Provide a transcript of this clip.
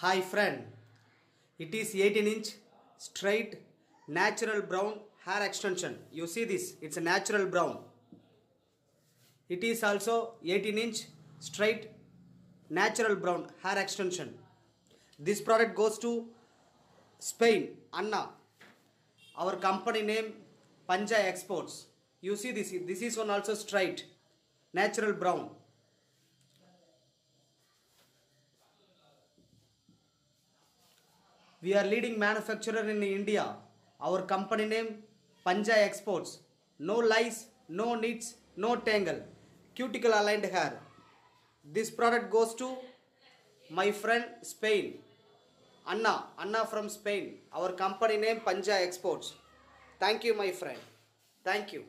Hi friend, it is 18 inch straight natural brown hair extension. You see this, it's a natural brown. It is also 18 inch straight natural brown hair extension. This product goes to Spain, Anna. Our company name Panja Exports. You see this, this is one also straight natural brown. We are leading manufacturer in India. Our company name Panja Exports. No lice, no nits, no tangle. Cuticle aligned hair. This product goes to my friend Spain. Anna, Anna from Spain. Our company name Panja Exports. Thank you my friend. Thank you.